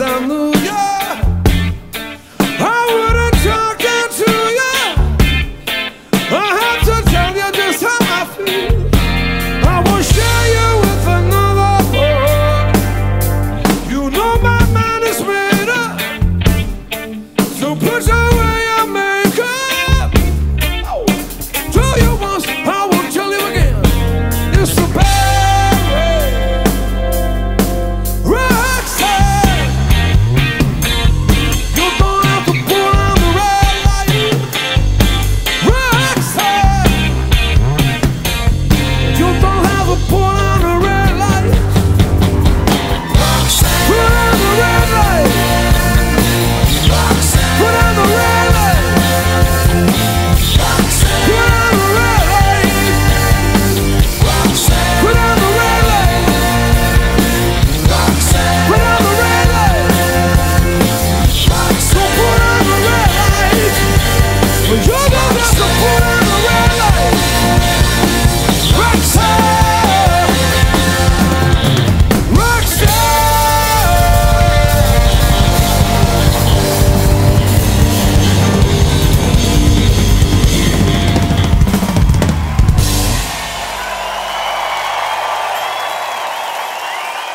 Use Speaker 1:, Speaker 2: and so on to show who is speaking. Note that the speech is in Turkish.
Speaker 1: aramızdan